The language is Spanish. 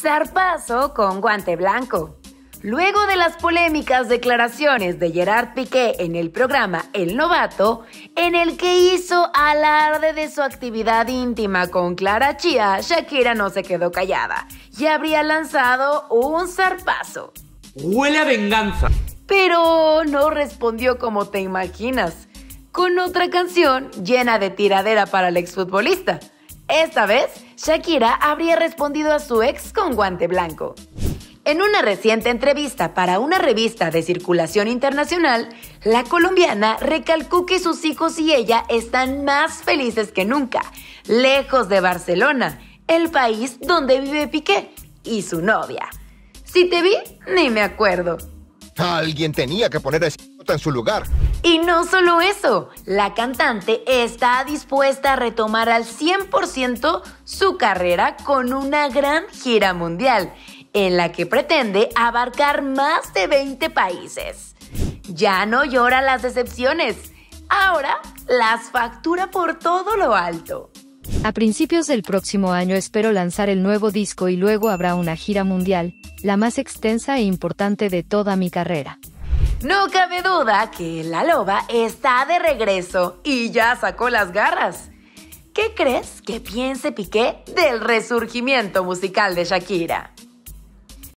Zarpazo con guante blanco. Luego de las polémicas declaraciones de Gerard Piqué en el programa El Novato, en el que hizo alarde de su actividad íntima con Clara Chía, Shakira no se quedó callada y habría lanzado un zarpazo. Huele a venganza. Pero no respondió como te imaginas, con otra canción llena de tiradera para el exfutbolista. Esta vez, Shakira habría respondido a su ex con guante blanco. En una reciente entrevista para una revista de circulación internacional, la colombiana recalcó que sus hijos y ella están más felices que nunca, lejos de Barcelona, el país donde vive Piqué y su novia. Si te vi, ni me acuerdo. Alguien tenía que poner ese en su lugar. Y no solo eso, la cantante está dispuesta a retomar al 100% su carrera con una gran gira mundial en la que pretende abarcar más de 20 países. Ya no llora las decepciones, ahora las factura por todo lo alto. A principios del próximo año espero lanzar el nuevo disco y luego habrá una gira mundial, la más extensa e importante de toda mi carrera. No cabe duda que la loba está de regreso y ya sacó las garras. ¿Qué crees que piense Piqué del resurgimiento musical de Shakira?